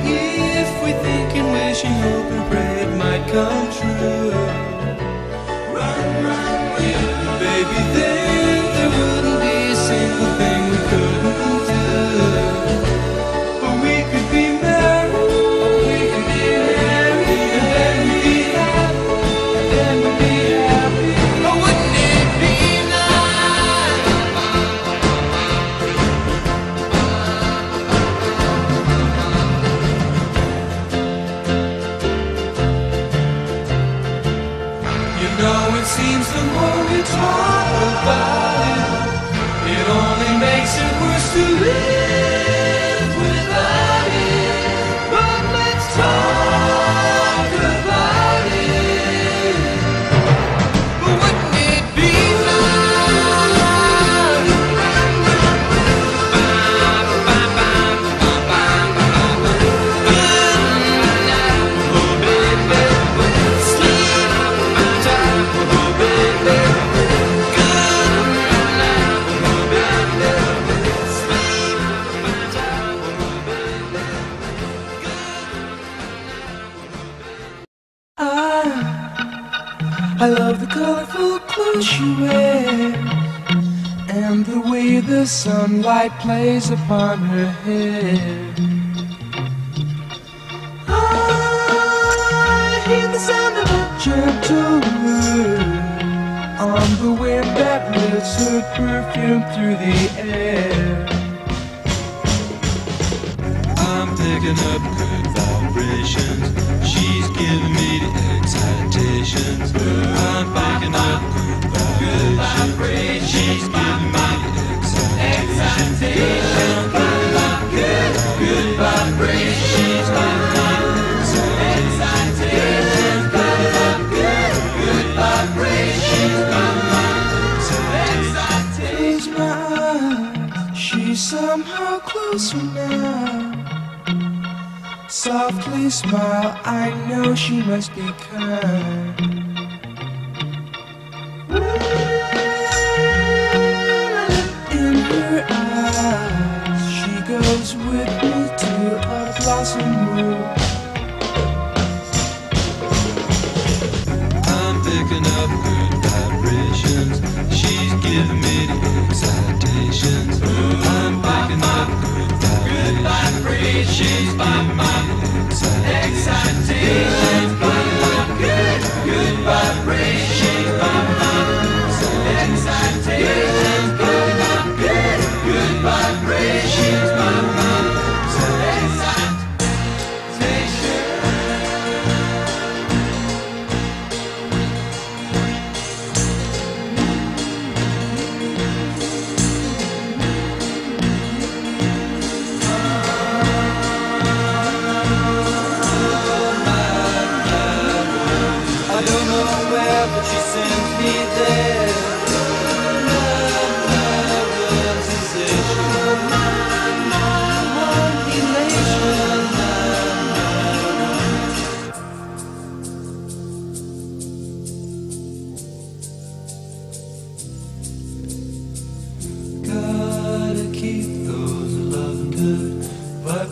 if we think and wish and hope and pray it might come true. Run, run, baby. that plays upon her head. I hear the sound of a gentle wind on the wind that lifts her perfume through the air. I'm picking up good vibrations. She's giving me the excitement. somehow closer now. Softly smile, I know she must be kind. In her eyes, she goes with me to blossom. I'm picking up.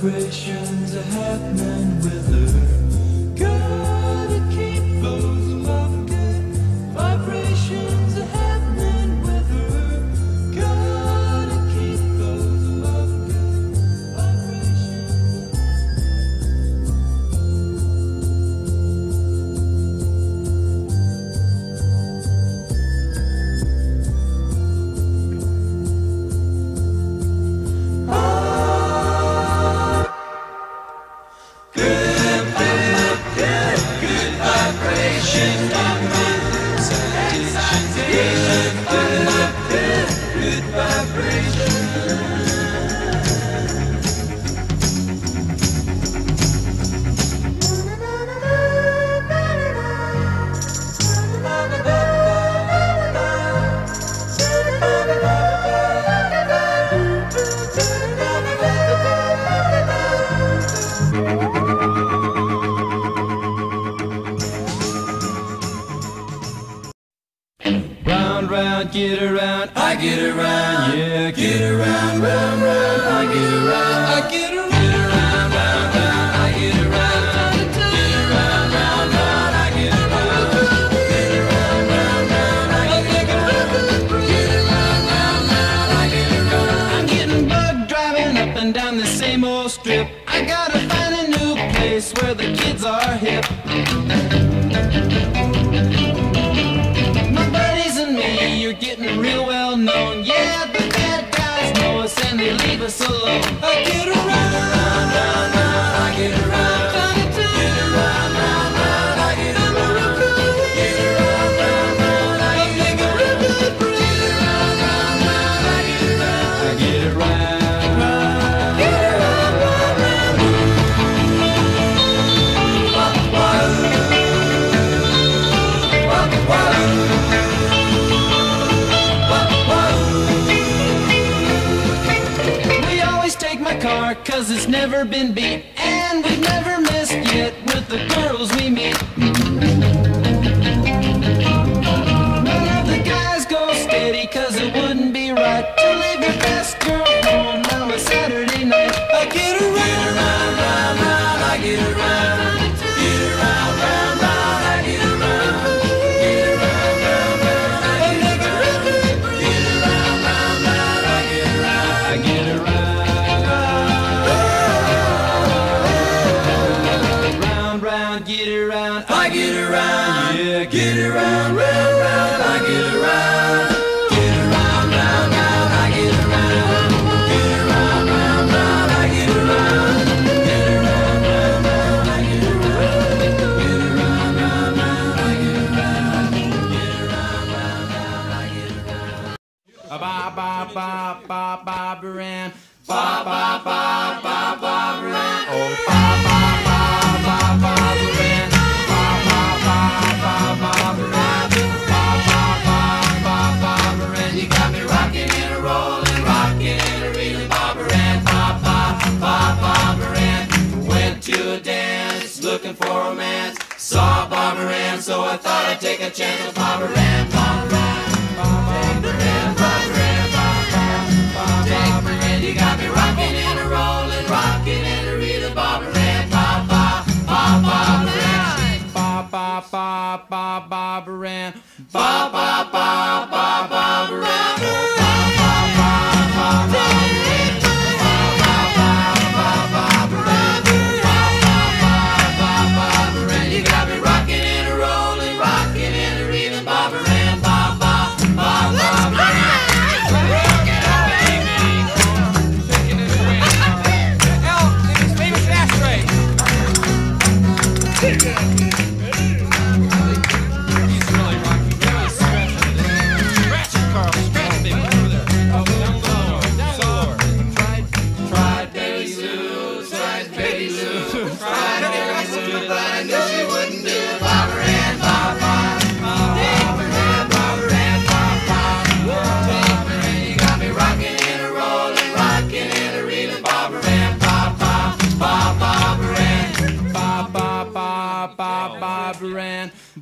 vibrations are happening with goodbye, friend. around, get around, I get around, yeah, get around, round, round. cause it's never been beat. And we've never missed yet with the girls we meet. take a chance on Barbara Ram.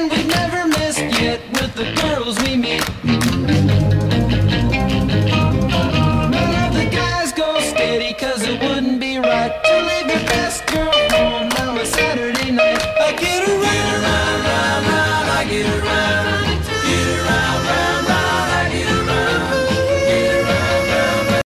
And we've never missed yet with the girls we meet.